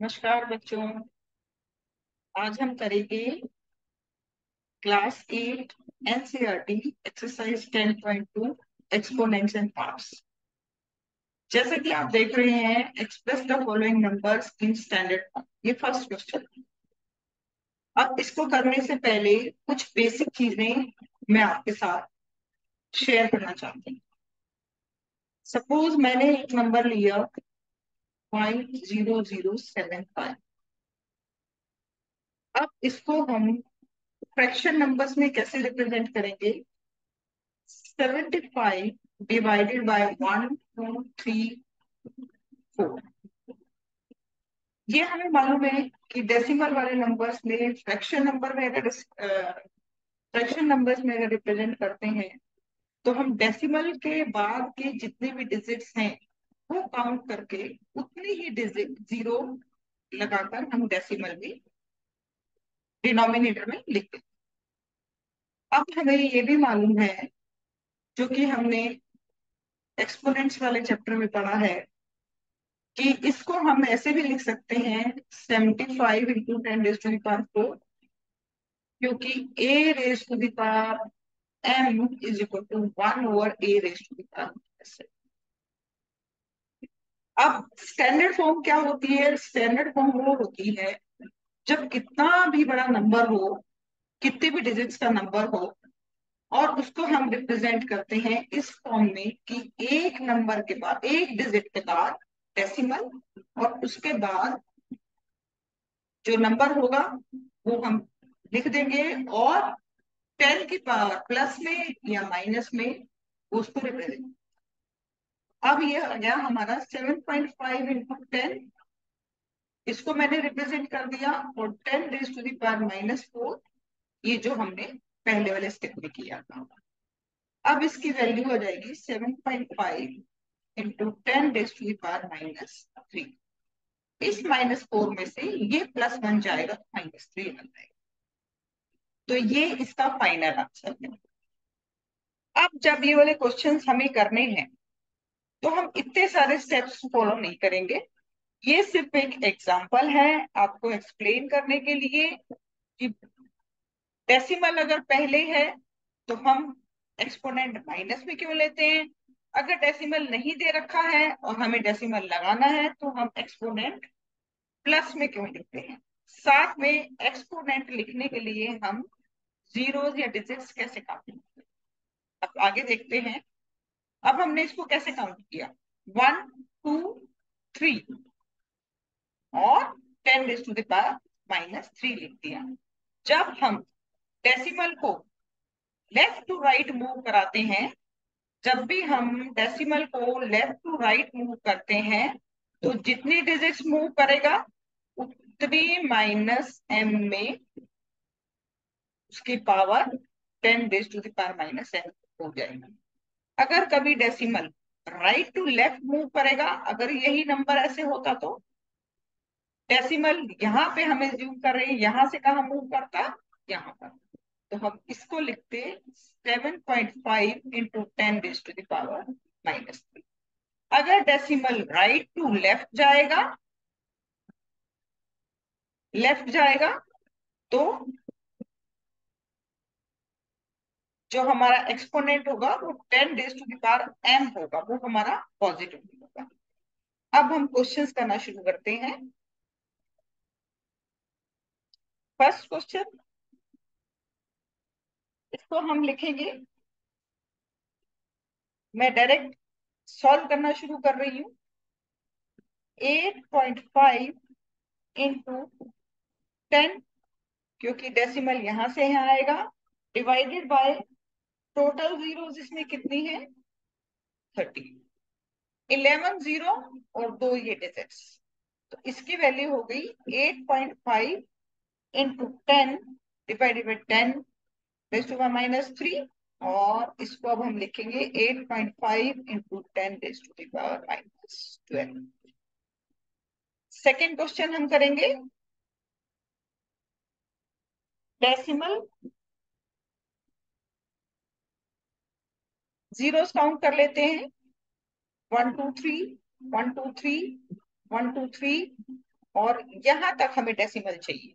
नमस्कार बच्चों। आज हम करेंगे class eight NCERT exercise ten point two exponents and parts जैसे कि आप देख रहे हैं express the following numbers in standard ये फ़र्स्ट क्वेश्चन अब इसको करने से पहले कुछ बेसिक चीज़ें मैं आपके साथ शेयर करना चाहती हूँ। सपोज़ मैंने एक नंबर लिया five zero zero seven five अब इसको हम फ्रैक्शन नंबर्स में कैसे रिप्रेजेंट करेंगे? 75 divided by one two three four ये हमें मालूम है कि डेसिमल वाले नंबर्स में फ्रैक्शन नंबर में अगर फ्रैक्शन नंबर्स में अगर रिप्रेजेंट करते हैं तो हम डेसिमल के बाद के जितने भी डिजिट्स हैं वो काउंट करके उतनी ही डिजिट ज़ीरो लगाकर हम डेसिमल में डिनोमिनेटर में लिख लिखते अब हमें ये भी मालूम है, जो कि हमने एक्सपोनेंट्स वाले चैप्टर में पढ़ा है, कि इसको हम ऐसे भी लिख सकते हैं seventy five into ten raise to the power four क्योंकि a raise to the power M is equal to one over a raise to the power अब स्टैंडर्ड फॉर्म क्या होती है? स्टैंडर्ड फॉर्म वो होती है, जब कितना भी बड़ा नंबर हो, कितने भी डिजिट्स का नंबर हो, और उसको हम रिप्रेजेंट करते हैं इस फॉर्म में कि एक नंबर के बाद, एक डिजिट के बाद डेसिमल और उसके बाद जो नंबर होगा, वो हम लिख देंगे, और टेन की पावर प्लस में या माइनस में, उसको रिप्रेजेंट अब ये आ गया हमारा seven point five into ten इसको मैंने रिप्रेजेंट कर दिया और ten raise to the power minus four ये जो हमने पहले वाले स्टेप में किया था। अब इसकी वैल्यू हो जाएगी seven point five into ten raise to the power minus three इस माइनस फोर में से ये प्लस वन जाएगा माइनस थ्री बन जाएगा। तो ये इसका फाइनल आंसर है। अब जब ये वाले क्वेश्चंस हमें करने हैं तो हम इतने सारे स्टेप्स फॉलो नहीं करेंगे। ये सिर्फ़ एक एग्ज़ाम्पल है आपको एक्सप्लेन करने के लिए कि डेसिमल अगर पहले है तो हम एक्सपोनेंट माइनस में क्यों लेते हैं? अगर डेसिमल नहीं दे रखा है और हमें डेसिमल लगाना है तो हम एक्सपोनेंट प्लस में क्यों लिखते हैं? साथ में एक्सपोनेंट लिखने के लिए हम जीरोस या डिजिट्स कैसे काउंट अब आगे देखते हैं। अब हमने इसको कैसे काउंट किया? वन टू थ्री और ten raise to the power minus three लिख दिया। जब हम डेसिमल को लेफ़्ट टू राइट मूव कराते हैं, जब भी हम डेसिमल को लेफ़्ट टू राइट मूव करते हैं तो जितनी डिजिट्स मूव करेगा, उतनी माइनस एम में उसकी power ten raise to the power minus M हो जाएगी। अगर कभी decimal right to left move करेगा, अगर यही नंबर ऐसे होता तो? डेसिमल यहाँ पे हमें जूम कर रहे हैं, यहाँ से कहा मूव करता? यहाँ पर। तो हम इसको लिखते seven point five into ten raise to the power minus three अगर डेसिमल राइट टू लेफ़्ट जाएगा लेफ़्ट जाएगा तो जो हमारा एक्सपोनेंट होगा, वो ten raise to the power M होगा, वो हमारा पॉजिटिव होगा। अब हम क्वेश्चंस करना शुरू करते हैं। फ़र्स्ट क्वेश्चन इसको हम लिखेंगे। मैं डायरेक्ट सॉल्व करना शुरू कर रही हूँ। Eight point five into ten क्योंकि डेसिमल यहाँ से यहाँ आएगा डिवाइडेड बाय टोटल ज़ीरो इसमें कितनी है? थर्टी। इलेवन ज़ीरो और दो ये डिजिट्स तो इसकी वैल्यू हो गई eight point five into ten divided by ten raise to minus three और इसको अब हम लिखेंगे eight point five into ten raise to the power minus twelve second question हम करेंगे। डेसिमल जीरोस काउंट कर लेते हैं। One two three one two three one two three और यहाँ तक हमें डेसिमल चाहिए।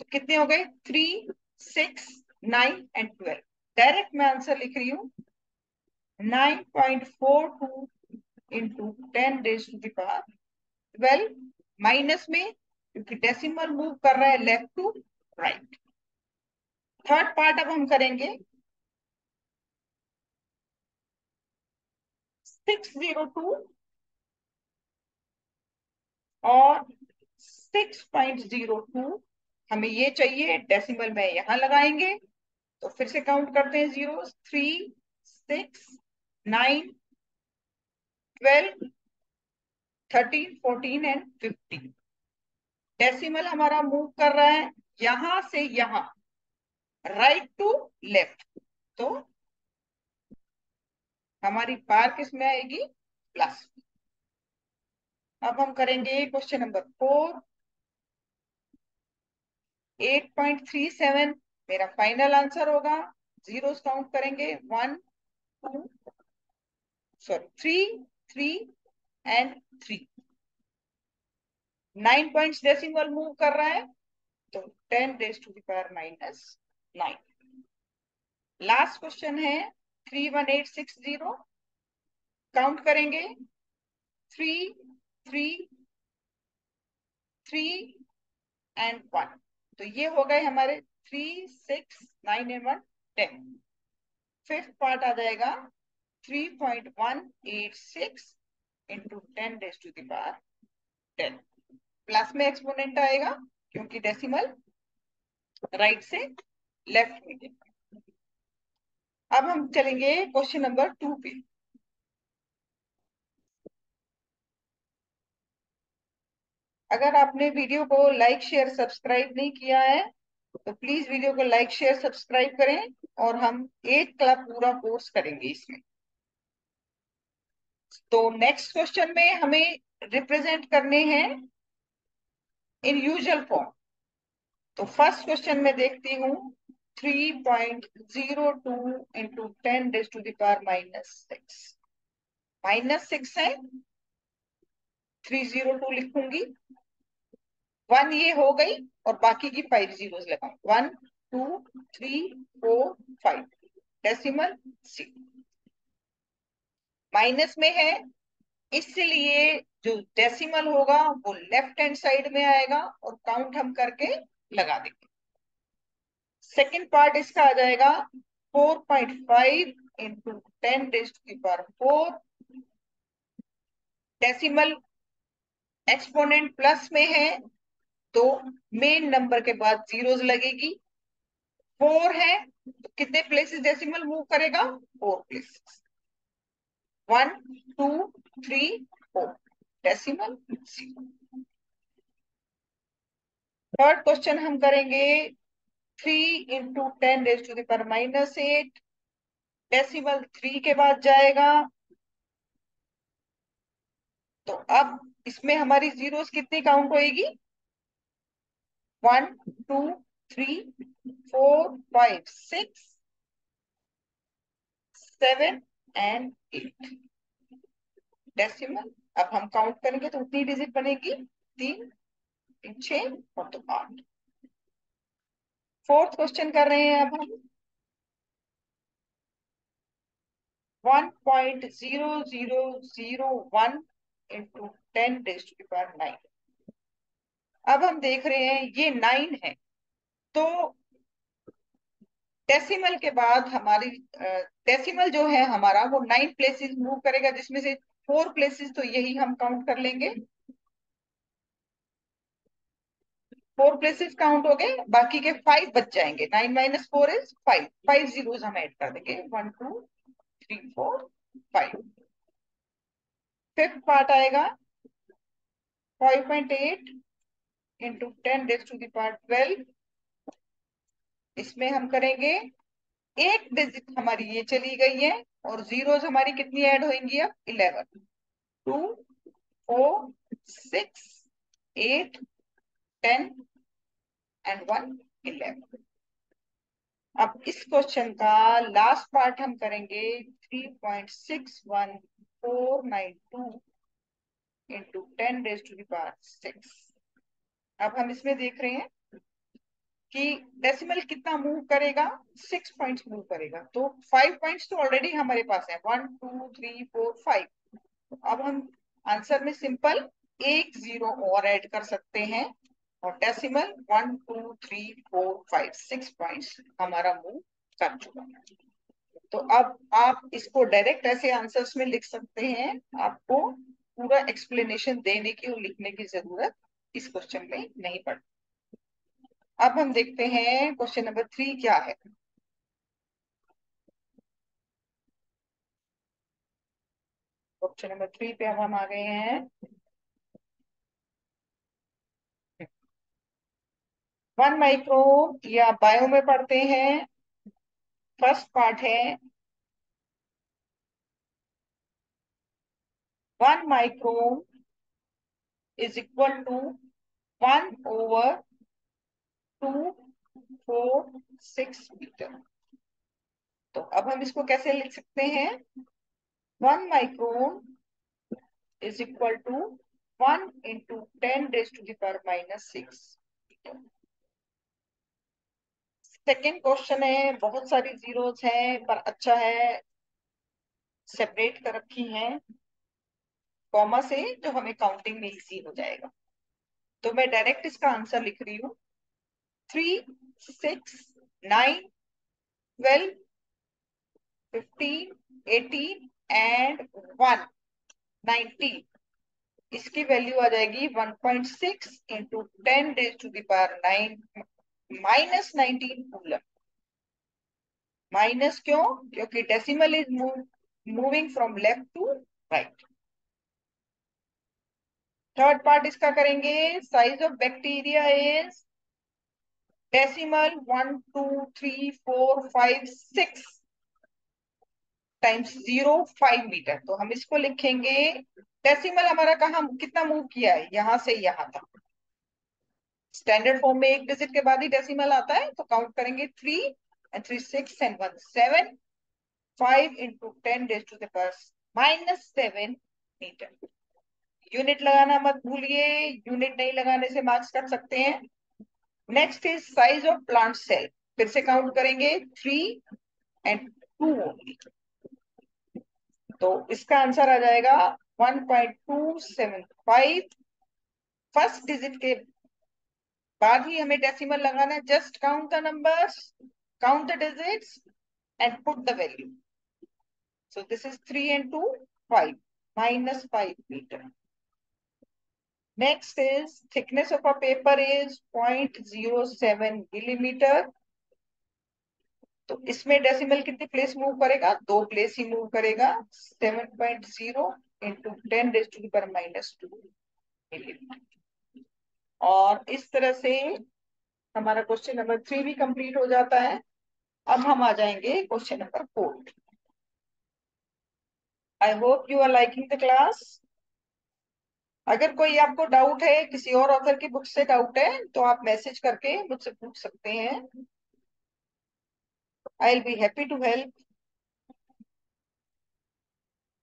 तो कितने हो गए? Three six nine and twelve direct मैं आंसर लिख रही हूँ। Nine point four two into ten raise to the power twelve minus में, क्योंकि डेसिमल मूव कर रहा है left to right third part अब हम करेंगे। सिक्स ज़ीरो टू और सिक्स पॉइंट ज़ीरो टू हमें ये चाहिए, डेसिमल में यहाँ लगाएँगे तो फिर से काउंट करते हैं zero, three, six, nine, twelve, thirteen, fourteen and fifteen. Decimal हमारा मूव कर रहा है यहाँ से यहाँ, राइट टू लेफ़्ट। तो हमारी पार किसमें आएगी? प्लस अब हम करेंगे question number four eight point three seven मेरा फाइनल आंसर होगा. ज़ीरो काउंट करेंगे. One two sorry three three and three nine point decimal move कर रहा है तो ten raise to the power minus nine last question है. Three one eight six zero. Count करेंगे। Three three three and one तो ये हो गए हमारे three six nine and one ten fifth part आ जाएगा three point one eight six into ten raise to the power ten plus में exponent आएगा, क्योंकि डेसिमल राइट से लेफ़्ट में अब हम चलेंगे क्वेश्चन नंबर टू पे। अगर आपने वीडियो को लाइक, शेयर, सब्सक्राइब नहीं किया है तो प्लीज़ वीडियो को लाइक, शेयर, सब्सक्राइब करें और हम एक का पूरा कोर्स करेंगे इसमें। तो नेक्स्ट क्वेश्चन में हमें रिप्रेजेंट करने हैं इन यूजुअल फॉर्म। तो फ़र्स्ट क्वेश्चन में देखती हूँ। Three point zero two into ten raise to the power minus six minus six है? थ्री ज़ीरो टू लिखूँगी। वन ये हो गई और बाकी की फाइव ज़ीरो लगाऊ। One two three four five decimal सी माइनस में है, इसलिए जो डेसिमल होगा वो लेफ़्ट हैंड साइड में आएगा और काउंट हम करके लगा देंगे। सेकेंड पार्ट इसका आ जाएगा four point five into ten raise to power four decimal exponent plus में है तो मेन नंबर के बाद जीरोस लगेगी। फोर है तो कितने प्लेसेस डेसिमल मूव करेगा? Four places one two three four decimal zero third question हम करेंगे three into ten raise to the power minus eight decimal three के बाद जाएगा। तो अब इसमें हमारी जीरोस कितनी काउंट होएगी? One two three four five six seven and eight decimal अब हम काउंट करेंगे तो उतनी डिजिट बनेगी तीन तीन छ और तो आठ। फोर्थ क्वेश्चन कर रहे हैं अब हम one point zero zero zero one into ten nine अब हम देख रहे हैं, ये नाइन है। तो डेसिमल के बाद हमारी डेसिमल जो है हमारा, वो नाइन प्लेसेस मूव करेगा, जिसमें से फोर प्लेसेस तो यही हम काउंट कर लेंगे। फोर प्लेसेस काउंट हो गए, बाकी के फाइव बच जाएँगे। Nine minus four is five five zeros हम ऐड कर देंगे। One two three four five fifth part आएगा। Five point eight into ten raise to the power twelve इसमें हम करेंगे, एक डिजिट हमारी ये चली गई है और जीरोज हमारी कितनी ऐड होंगी अब? Eleven two four six eight ten and one eleven अब इस क्वेश्चन का लास्ट पार्ट हम करेंगे three point six one four nine two into ten raise to the power six अब हम इसमें देख रहे हैं कि डेसिमल कितना मूव करेगा? सिक्स पॉइंट्स मूव करेगा। तो फाइव पॉइंट्स तो ऑलरेडी हमारे पास है। One two three four five अब हम आंसर में सिंपल एक ज़ीरो और ऐड कर सकते हैं। और decimal one two three four five six points हमारा मूव कर चुका है। तो अब आप इसको डायरेक्ट ऐसे आंसर्स में लिख सकते हैं। आपको पूरा एक्सप्लेनेशन देने की और लिखने की ज़रूरत इस क्वेश्चन में नहीं पड़ती अब हम देखते हैं क्वेश्चन नंबर थ्री क्या है। क्वेश्चन नंबर थ्री पे अब हम आ गए हैं। वन माइक्रो या बायो में पढ़ते हैं। फ़र्स्ट पार्ट है। One micro is equal to one over two four six meter तो अब हम इसको कैसे लिख सकते हैं? One micron is equal to one into ten raise to the power minus six second question है, बहुत सारी जीरोस हैं, पर अच्छा है सेपरेट कर रखी हैं। कॉमा से जो हमें काउंटिंग में इजी हो जाएगा। तो मैं डायरेक्ट इसका आंसर लिख रही हूँ। Three six nine twelve fifteen eighteen and one nineteen इसकी वैल्यू आ जाएगी one point six into ten raise to the power nine minus nineteen coulomb minus क्यों? क्योंकि decimal is moving from left to right third part इसका करेंगे। Size of bacteria is decimal one two three four five six times zero five meter तो हम इसको लिखेंगे। Decimal हमारा कहा, कितना मूव किया है? यहाँ से यहाँ तक। स्टैंडर्ड फॉर्म में एक डिजिट के बाद ही डेसिमल आता है तो काउंट करेंगे three and three six and one seven five into ten raise to the power minus seven meter unit लगाना मत भूलिए यूनिट नहीं लगाने से मार्क्स कर सकते हैं। Next is size of plant cell फिर से काउंट करेंगे थ्री एंड टू तो इसका आंसर आ जाएगा 1.275 फ़र्स्ट डिजिट के बाद ही हमें डेसिमल लगाना है just count the numbers count the digits and put the value so this is 3 and 2 5 minus 5 meter. Next is, thickness of a paper is 0.07 millimeter. तो इसमें डेसिमल कितनी प्लेस मूव करेगा? दो प्लेस ही मूव करेगा 7.0 point zero into ten raise to power minus two millimeter और इस तरह से हमारा क्वेश्चन नंबर थ्री भी कंप्लीट हो जाता है। अब हम आ जाएँगे question number four I hope you are liking the class अगर कोई आपको डाउट है, किसी और ऑथर की बुक से डाउट है तो आप मैसेज करके मुझसे पूछ सकते हैं। I will be happy to help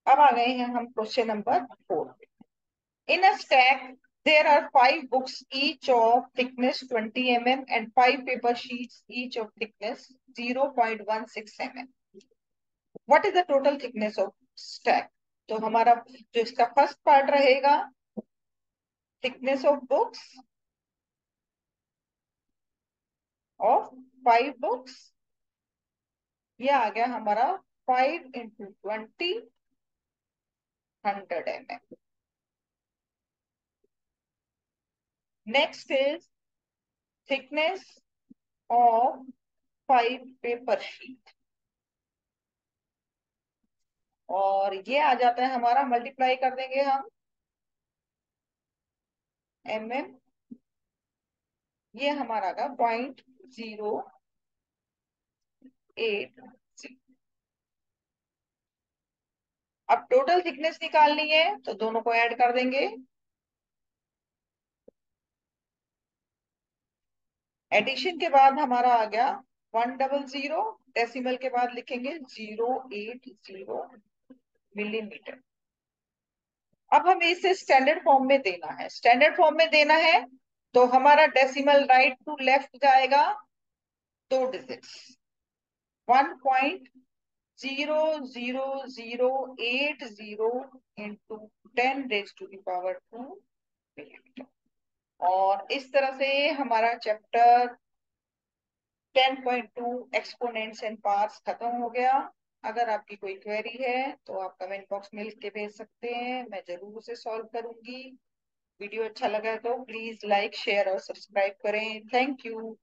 अब आ गए हैं हम question number four in a stack there are five books each of thickness 20 mm and five paper sheets each of thickness 0.16 mm what is the total thickness of stack तो हमारा जो इसका first part रहेगा thickness of books of five books आ गया हमारा five into twenty hundred M M next is thickness of five paper sheet और ये आ जाता है हमारा मल्टीप्लाई कर देंगे हम। एम एम ये हमारा का पॉइंट ज़ीरो एट अब टोटल थिकनेस निकालनी है तो दोनों को ऐड कर देंगे। एडिशन के बाद हमारा आ गया वन डबल ज़ीरो डेसिमल के बाद लिखेंगे ज़ीरो एट ज़ीरो मिलीमीटर अब हमें इसे स्टैंडर्ड फॉर्म में देना है। स्टैंडर्ड फॉर्म में देना है तो हमारा डेसिमल राइट टू लेफ़्ट जाएगा दो digits one point zero zero zero eight zero into ten raise to the power two और इस तरह से हमारा चैप्टर 10.2 एक्सपोनेंट्स एंड पार्ट्स खत्म हो गया। अगर आपकी कोई क्वेरी है तो आप कमेंट बॉक्स में लिख के भेज सकते हैं। मैं ज़रूर उसे सॉल्व करूँगी। वीडियो अच्छा लगा तो प्लीज़ लाइक शेयर और सब्सक्राइब करें। Thank you